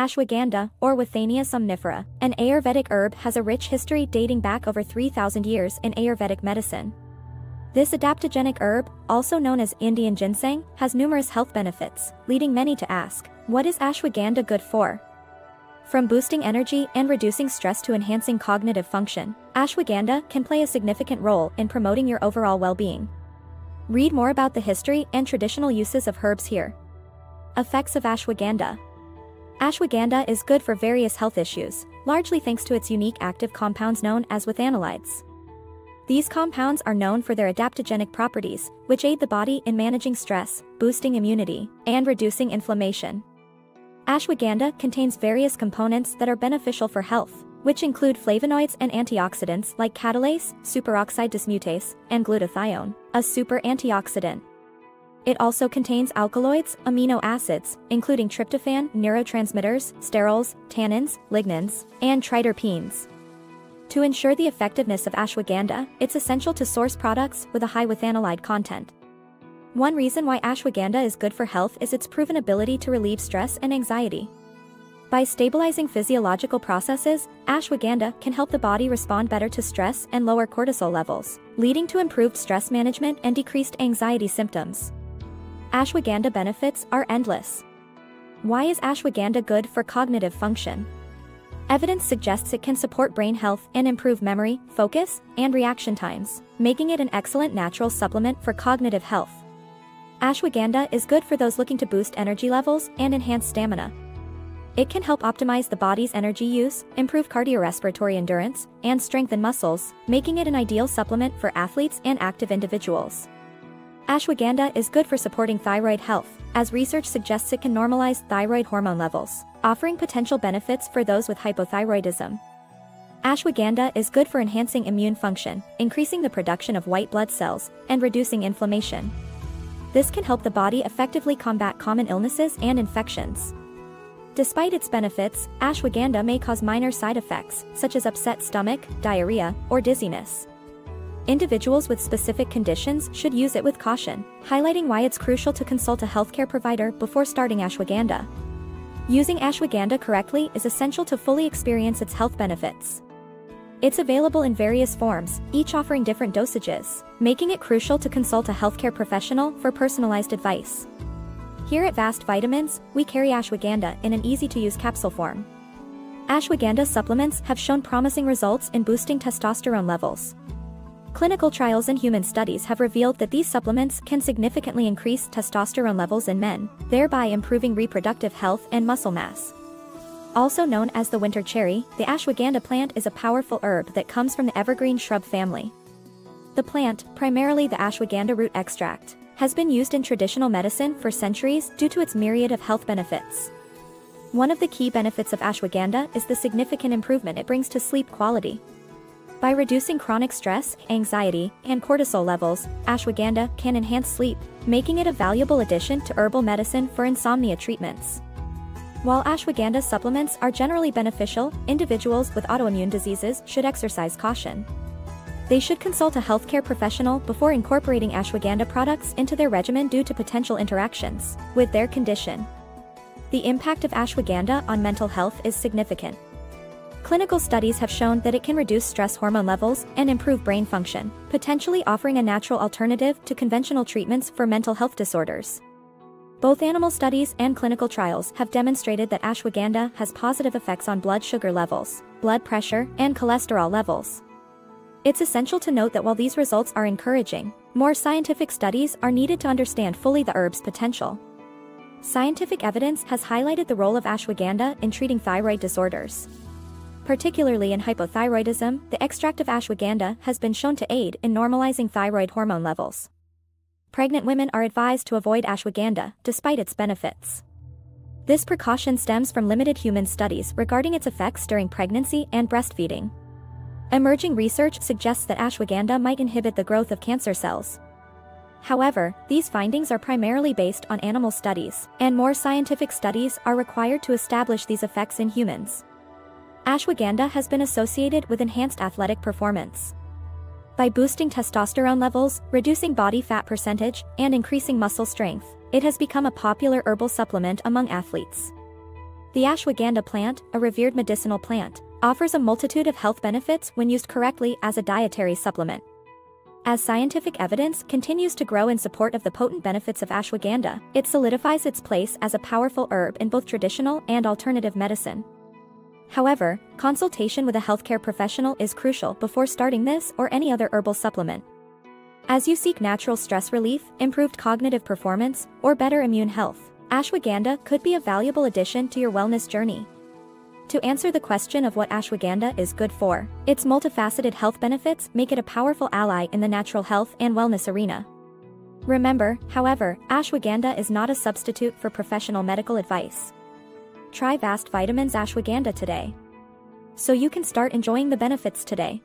Ashwagandha, or Withania somnifera, an Ayurvedic herb has a rich history dating back over 3,000 years in Ayurvedic medicine. This adaptogenic herb, also known as Indian ginseng, has numerous health benefits, leading many to ask, what is ashwagandha good for? From boosting energy and reducing stress to enhancing cognitive function, ashwagandha can play a significant role in promoting your overall well-being. Read more about the history and traditional uses of herbs here. Effects of ashwagandha. Ashwagandha is good for various health issues, largely thanks to its unique active compounds known as withanolides. These compounds are known for their adaptogenic properties, which aid the body in managing stress, boosting immunity, and reducing inflammation. Ashwagandha contains various components that are beneficial for health, which include flavonoids and antioxidants like catalase, superoxide dismutase, and glutathione, a super antioxidant. It also contains alkaloids, amino acids, including tryptophan, neurotransmitters, sterols, tannins, lignans, and triterpenes. To ensure the effectiveness of ashwagandha, it's essential to source products with a high withanolide content. One reason why ashwagandha is good for health is its proven ability to relieve stress and anxiety. By stabilizing physiological processes, ashwagandha can help the body respond better to stress and lower cortisol levels, leading to improved stress management and decreased anxiety symptoms. Ashwagandha benefits are endless. Why is ashwagandha good for cognitive function? Evidence suggests it can support brain health and improve memory, focus, and reaction times, making it an excellent natural supplement for cognitive health. Ashwagandha is good for those looking to boost energy levels and enhance stamina. It can help optimize the body's energy use, improve cardiorespiratory endurance, and strengthen muscles, making it an ideal supplement for athletes and active individuals. Ashwagandha is good for supporting thyroid health, as research suggests it can normalize thyroid hormone levels, offering potential benefits for those with hypothyroidism. Ashwagandha is good for enhancing immune function, increasing the production of white blood cells, and reducing inflammation. This can help the body effectively combat common illnesses and infections. Despite its benefits, ashwagandha may cause minor side effects, such as upset stomach, diarrhea, or dizziness. Individuals with specific conditions should use it with caution, highlighting why it's crucial to consult a healthcare provider before starting ashwagandha. Using ashwagandha correctly is essential to fully experience its health benefits. It's available in various forms, each offering different dosages, making it crucial to consult a healthcare professional for personalized advice. Here at Vast Vitamins, we carry ashwagandha in an easy-to-use capsule form. Ashwagandha supplements have shown promising results in boosting testosterone levels, Clinical trials and human studies have revealed that these supplements can significantly increase testosterone levels in men, thereby improving reproductive health and muscle mass. Also known as the winter cherry, the ashwagandha plant is a powerful herb that comes from the evergreen shrub family. The plant, primarily the ashwagandha root extract, has been used in traditional medicine for centuries due to its myriad of health benefits. One of the key benefits of ashwagandha is the significant improvement it brings to sleep quality. By reducing chronic stress, anxiety, and cortisol levels, ashwagandha can enhance sleep, making it a valuable addition to herbal medicine for insomnia treatments. While ashwagandha supplements are generally beneficial, individuals with autoimmune diseases should exercise caution. They should consult a healthcare professional before incorporating ashwagandha products into their regimen due to potential interactions with their condition. The impact of ashwagandha on mental health is significant. Clinical studies have shown that it can reduce stress hormone levels and improve brain function, potentially offering a natural alternative to conventional treatments for mental health disorders. Both animal studies and clinical trials have demonstrated that ashwagandha has positive effects on blood sugar levels, blood pressure, and cholesterol levels. It's essential to note that while these results are encouraging, more scientific studies are needed to understand fully the herb's potential. Scientific evidence has highlighted the role of ashwagandha in treating thyroid disorders. Particularly in hypothyroidism, the extract of ashwagandha has been shown to aid in normalizing thyroid hormone levels. Pregnant women are advised to avoid ashwagandha, despite its benefits. This precaution stems from limited human studies regarding its effects during pregnancy and breastfeeding. Emerging research suggests that ashwagandha might inhibit the growth of cancer cells. However, these findings are primarily based on animal studies, and more scientific studies are required to establish these effects in humans. Ashwagandha has been associated with enhanced athletic performance. By boosting testosterone levels, reducing body fat percentage, and increasing muscle strength, it has become a popular herbal supplement among athletes. The ashwagandha plant, a revered medicinal plant, offers a multitude of health benefits when used correctly as a dietary supplement. As scientific evidence continues to grow in support of the potent benefits of ashwagandha, it solidifies its place as a powerful herb in both traditional and alternative medicine. However, consultation with a healthcare professional is crucial before starting this or any other herbal supplement. As you seek natural stress relief, improved cognitive performance, or better immune health, ashwagandha could be a valuable addition to your wellness journey. To answer the question of what ashwagandha is good for, its multifaceted health benefits make it a powerful ally in the natural health and wellness arena. Remember, however, ashwagandha is not a substitute for professional medical advice. Try Vast Vitamins Ashwagandha today. So you can start enjoying the benefits today.